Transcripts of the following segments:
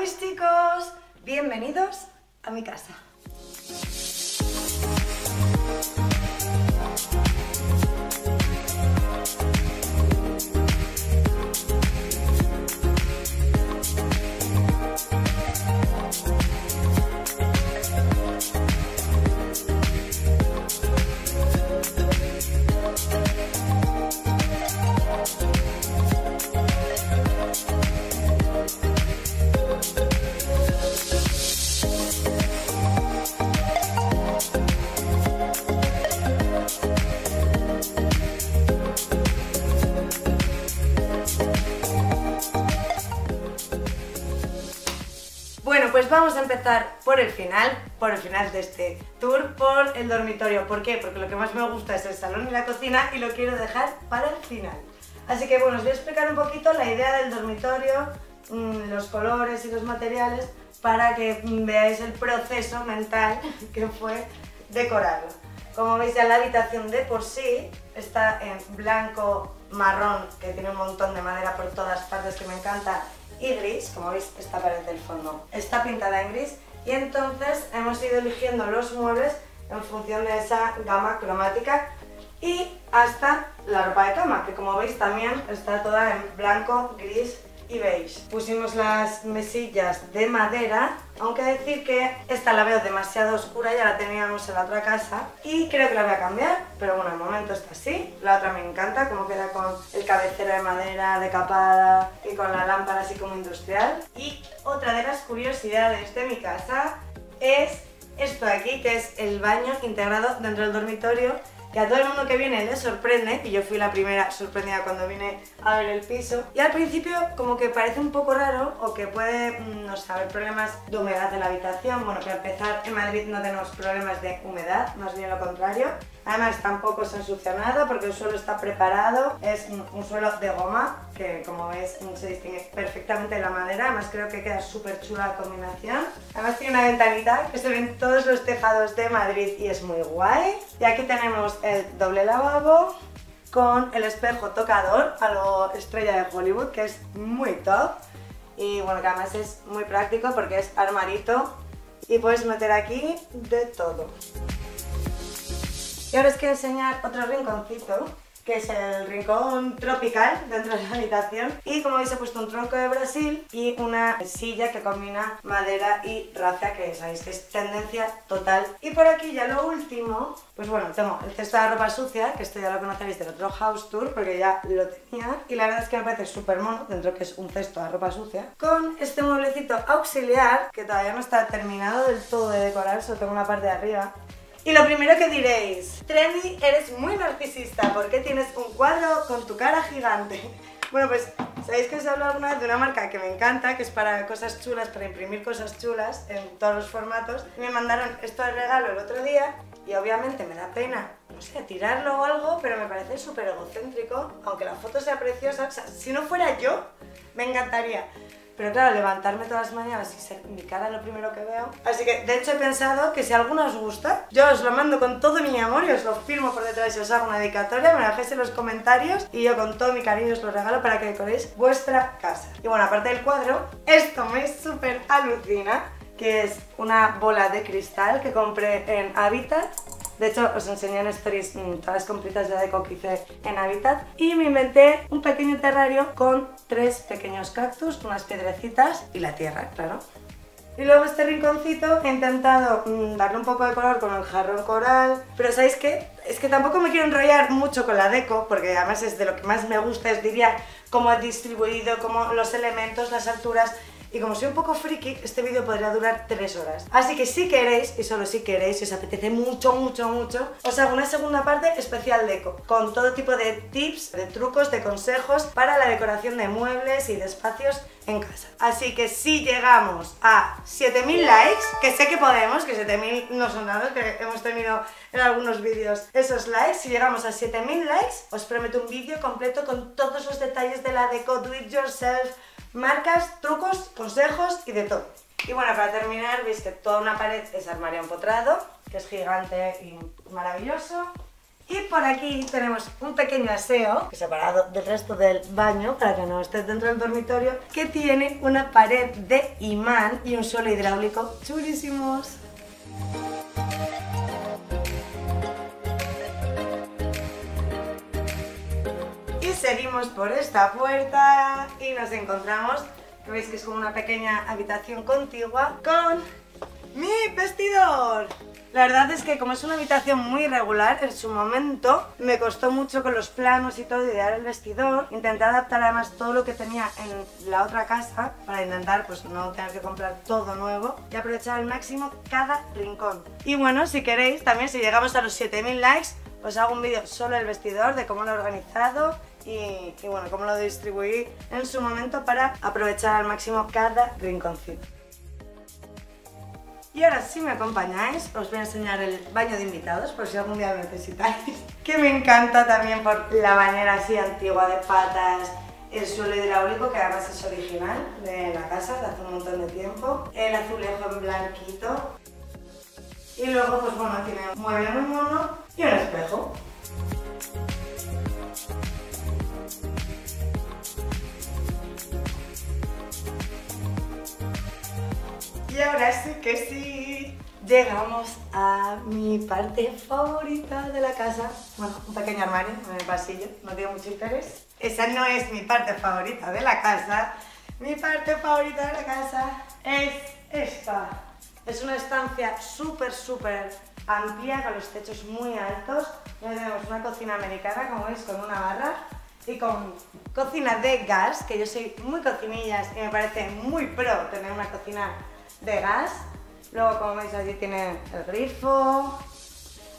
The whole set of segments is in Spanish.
mis chicos, bienvenidos a mi casa. Pues vamos a empezar por el final, por el final de este tour, por el dormitorio. ¿Por qué? Porque lo que más me gusta es el salón y la cocina y lo quiero dejar para el final. Así que bueno, os voy a explicar un poquito la idea del dormitorio, mm, los colores y los materiales, para que veáis el proceso mental que fue decorarlo. Como veis ya la habitación de por sí está en blanco marrón, que tiene un montón de madera por todas partes que me encanta, y gris, como veis esta pared del fondo está pintada en gris y entonces hemos ido eligiendo los muebles en función de esa gama cromática y hasta la ropa de cama, que como veis también está toda en blanco, gris y beige. Pusimos las mesillas de madera, aunque decir que esta la veo demasiado oscura, ya la teníamos en la otra casa y creo que la voy a cambiar, pero bueno, de momento está así. La otra me encanta, como queda con el cabecero de madera decapada y con la lámpara así como industrial. Y otra de las curiosidades de mi casa es esto de aquí, que es el baño integrado dentro del dormitorio que a todo el mundo que viene le sorprende, y yo fui la primera sorprendida cuando vine a ver el piso, y al principio como que parece un poco raro o que puede, mm, no sé, haber problemas de humedad en la habitación, bueno, que empezar en Madrid no tenemos problemas de humedad, más bien lo contrario, Además tampoco se ensucia nada porque el suelo está preparado, es un, suelo de goma que como veis se distingue perfectamente de la madera, además creo que queda súper chula la combinación. Además tiene una ventanita que se ven todos los tejados de Madrid y es muy guay. Y aquí tenemos el doble lavabo con el espejo tocador a lo estrella de Hollywood que es muy top y bueno que además es muy práctico porque es armarito y puedes meter aquí de todo. Y ahora os quiero enseñar otro rinconcito que es el rincón tropical dentro de la habitación. Y como veis he puesto un tronco de Brasil y una silla que combina madera y raza que sabéis que es tendencia total. Y por aquí ya lo último pues bueno tengo el cesto de ropa sucia que esto ya lo conoceréis del otro house tour porque ya lo tenía. Y la verdad es que me parece súper mono dentro que es un cesto de ropa sucia. Con este mueblecito auxiliar que todavía no está terminado del todo de decorar solo tengo una parte de arriba y lo primero que diréis, Trendy, eres muy narcisista porque tienes un cuadro con tu cara gigante. Bueno, pues, ¿sabéis que os he hablado alguna vez de una marca que me encanta, que es para cosas chulas, para imprimir cosas chulas en todos los formatos? Me mandaron esto de regalo el otro día y obviamente me da pena, no sé, tirarlo o algo, pero me parece súper egocéntrico, aunque la foto sea preciosa. O sea, si no fuera yo, me encantaría. Pero claro, levantarme todas las mañanas y ser mi cara lo primero que veo. Así que, de hecho, he pensado que si alguno os gusta, yo os lo mando con todo mi amor y os lo firmo por detrás y os hago una dedicatoria, me lo dejéis en los comentarios y yo con todo mi cariño os lo regalo para que decoréis vuestra casa. Y bueno, aparte del cuadro, esto me súper alucina, que es una bola de cristal que compré en Habitat de hecho, os enseñé en stories mm, todas las compritas de deco que hice en Habitat y me inventé un pequeño terrario con tres pequeños cactus, unas piedrecitas y la tierra, claro. Y luego este rinconcito he intentado mm, darle un poco de color con el jarrón coral, pero ¿sabéis qué? Es que tampoco me quiero enrollar mucho con la deco, porque además es de lo que más me gusta, es diría cómo he distribuido, como los elementos, las alturas, y como soy un poco friki, este vídeo podría durar 3 horas. Así que si queréis, y solo si queréis, si os apetece mucho, mucho, mucho, os hago una segunda parte especial de eco, con todo tipo de tips, de trucos, de consejos para la decoración de muebles y de espacios en casa. Así que si llegamos a 7000 likes, que sé que podemos, que 7000 no son nada, que hemos tenido en algunos vídeos esos likes, si llegamos a 7000 likes, os prometo un vídeo completo con todos los detalles de la deco do it yourself, marcas, trucos, consejos y de todo. Y bueno, para terminar, veis que toda una pared es armario empotrado, que es gigante y maravilloso. Y por aquí tenemos un pequeño aseo, separado del resto del baño, para que no esté dentro del dormitorio, que tiene una pared de imán y un suelo hidráulico chulísimos. Seguimos por esta puerta y nos encontramos, que veis que es como una pequeña habitación contigua, con mi vestidor. La verdad es que como es una habitación muy irregular, en su momento me costó mucho con los planos y todo idear el vestidor. Intenté adaptar además todo lo que tenía en la otra casa para intentar pues no tener que comprar todo nuevo y aprovechar al máximo cada rincón. Y bueno, si queréis, también si llegamos a los 7000 likes, os hago un vídeo solo del vestidor, de cómo lo he organizado y, bueno, cómo lo distribuí en su momento para aprovechar al máximo cada rinconcito. Y ahora si me acompañáis os voy a enseñar el baño de invitados por si algún día lo necesitáis. Que me encanta también por la bañera así antigua de patas, el suelo hidráulico que además es original de la casa de hace un montón de tiempo, el azulejo en blanquito y luego pues bueno tiene un mueble muy mono y un espejo. Y ahora sí que sí, llegamos a mi parte favorita de la casa. Bueno, un pequeño armario en el pasillo, no tiene mucho interés. Esa no es mi parte favorita de la casa. Mi parte favorita de la casa es esta. Es una estancia súper, súper amplia, con los techos muy altos. Ya tenemos una cocina americana, como veis, con una barra y con cocina de gas, que yo soy muy cocinillas y me parece muy pro tener una cocina de gas. Luego, como veis, allí tiene el grifo,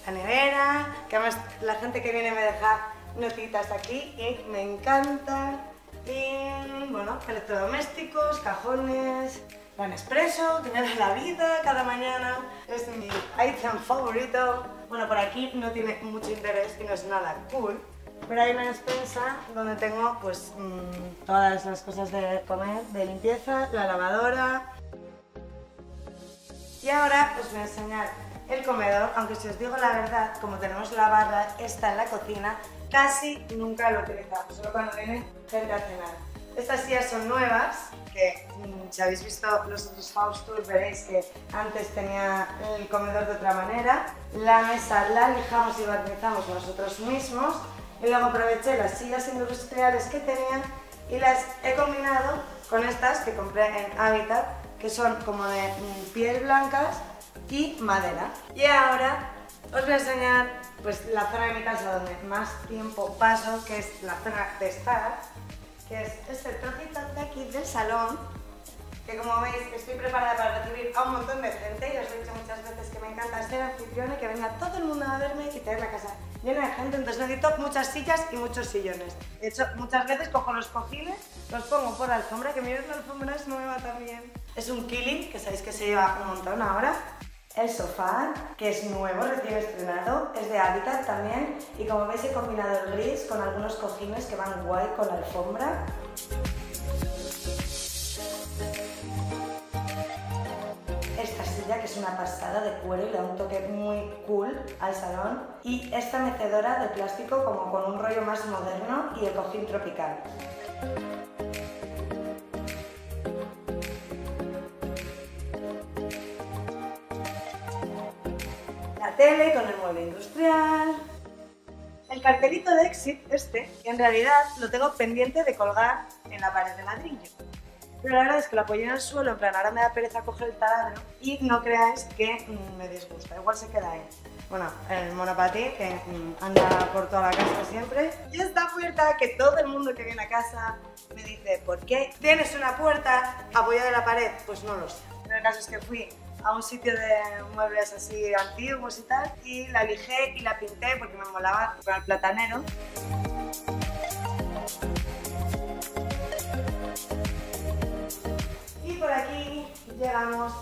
la nevera, que además la gente que viene me deja notitas aquí y me encanta. Y bueno, electrodomésticos, cajones, gran expreso, que me da la vida cada mañana. Es mi item favorito. Bueno, por aquí no tiene mucho interés y no es nada cool. Pero hay una despensa donde tengo pues mmm, todas las cosas de comer, de limpieza, la lavadora, y ahora os voy a enseñar el comedor, aunque si os digo la verdad, como tenemos la barra esta en la cocina, casi nunca lo utilizamos, solo cuando viene gente a cenar. Estas sillas son nuevas, que mm, si habéis visto los otros house tours veréis que antes tenía el comedor de otra manera. La mesa la lijamos y barnizamos nosotros mismos y luego aproveché las sillas industriales que tenía y las he combinado con estas que compré en Habitat que son como de mm, piel blancas y madera. Y ahora os voy a enseñar pues, la zona de mi casa donde más tiempo paso, que es la zona de estar, que es este trocito de aquí del salón, que como veis estoy preparada para recibir a un montón de gente y os he dicho muchas veces que me encanta ser anfitriona y que venga todo el mundo a verme y tener la casa llena de gente, entonces necesito muchas sillas y muchos sillones. De hecho, muchas veces cojo los cojines, los pongo por la alfombra, que mirad la alfombra es nueva también. Es un killing, que sabéis que se lleva un montón ahora. El sofá, que es nuevo, recién estrenado, es de Habitat también y como veis he combinado el gris con algunos cojines que van guay con la alfombra. Esta silla que es una pasada de cuero y le da un toque muy cool al salón y esta mecedora de plástico como con un rollo más moderno y el cojín tropical. Tele con el mueble industrial. El cartelito de Exit, este, en realidad lo tengo pendiente de colgar en la pared de ladrillo. Pero la verdad es que lo apoyé en el suelo, en plan, ahora me da pereza coger el taladro y no creáis que mm, me disgusta, igual se queda ahí. Bueno, el monopatí que mm, anda por toda la casa siempre. Y esta puerta que todo el mundo que viene a casa me dice, ¿por qué tienes una puerta apoyada en la pared? Pues no lo sé. Pero el caso es que fui a un sitio de muebles así antiguos y tal, y la lijé y la pinté porque me molaba con el platanero. Y por aquí llegamos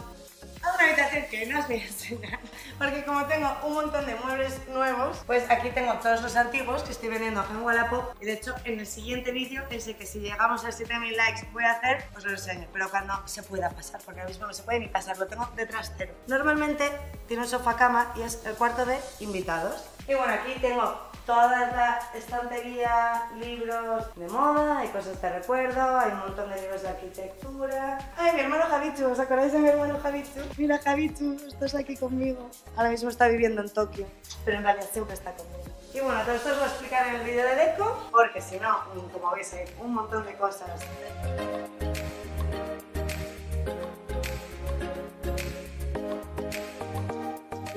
a una habitación que no os voy a enseñar, porque como tengo un montón de muebles nuevos, pues aquí tengo todos los antiguos que estoy vendiendo en Wallapop y de hecho en el siguiente vídeo, ese que si llegamos a 7000 likes voy a hacer, os lo enseño, pero cuando se pueda pasar, porque ahora mismo no se puede ni pasar, lo tengo detrás cero. Normalmente tiene un sofá cama y es el cuarto de invitados. Y bueno, aquí tengo toda la estantería, libros de moda, hay cosas de recuerdo, hay un montón de libros de arquitectura. Ay, mi hermano Javichu, ¿os acordáis de mi hermano Javichu? Mira, Javichu, estás aquí conmigo. Ahora mismo está viviendo en Tokio, pero en realidad siempre está conmigo. Y bueno, todo esto os voy a explicar en el vídeo de Deco, porque si no, como veis, hay un montón de cosas.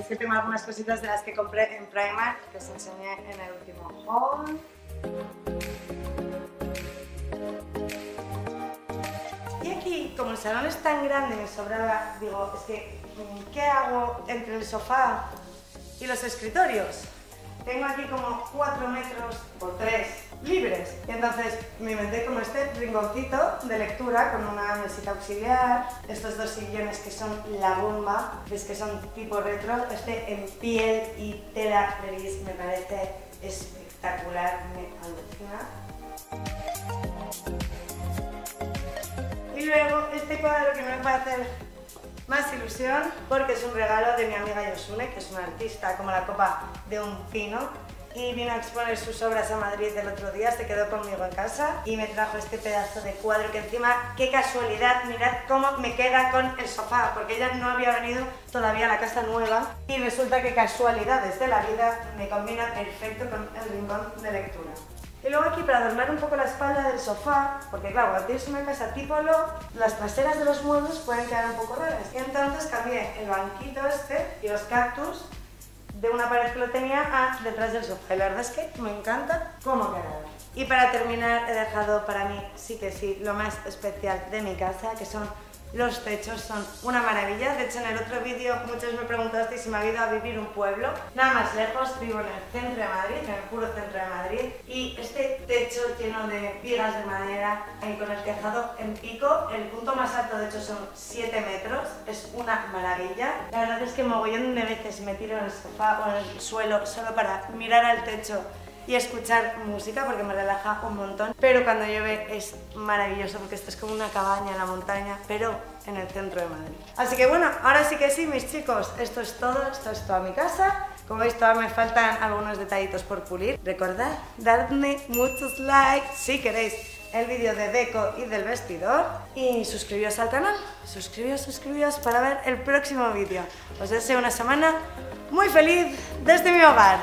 Que tengo algunas cositas de las que compré en Primark que os enseñé en el último haul. Y aquí, como el salón es tan grande, me sobraba, digo, es que, ¿qué hago entre el sofá y los escritorios? Tengo aquí como 4 metros por 3 libres. Y entonces me inventé como este rinconcito de lectura con una mesita auxiliar, estos dos sillones que son la bomba, ves que son tipo retro, este en piel y tela gris me parece espectacular, me alucina. Y luego este cuadro que me va a hacer más ilusión porque es un regalo de mi amiga Yosune, que es una artista como la copa de un pino y vino a exponer sus obras a Madrid el otro día, se quedó conmigo en casa y me trajo este pedazo de cuadro que encima, qué casualidad, mirad cómo me queda con el sofá, porque ella no había venido todavía a la casa nueva y resulta que casualidades de la vida me combina perfecto con el rincón de lectura. Y luego aquí para adornar un poco la espalda del sofá, porque claro, cuando tienes una casa tipo lo, las traseras de los muebles pueden quedar un poco raras. Y entonces cambié el banquito este y los cactus de una pared que lo tenía a detrás del sofá. Y la verdad es que me encanta cómo ha. Y para terminar he dejado para mí, sí que sí, lo más especial de mi casa, que son los techos son una maravilla. De hecho, en el otro vídeo muchos me preguntasteis si me había ido a vivir un pueblo. Nada más lejos, vivo en el centro de Madrid, en el puro centro de Madrid. Y este techo lleno de vigas de madera, y con el tejado en pico, el punto más alto de hecho son 7 metros. Es una maravilla. La verdad es que mogollón de veces me tiro en el sofá o en el suelo solo para mirar al techo y escuchar música porque me relaja un montón. Pero cuando llueve es maravilloso porque esto es como una cabaña en la montaña, pero en el centro de Madrid. Así que bueno, ahora sí que sí, mis chicos, esto es todo, esto es toda mi casa. Como veis, todavía me faltan algunos detallitos por pulir. Recordad, dadme muchos likes si queréis el vídeo de deco y del vestidor y suscribíos al canal, suscribíos, suscribíos para ver el próximo vídeo. Os deseo una semana muy feliz desde mi hogar.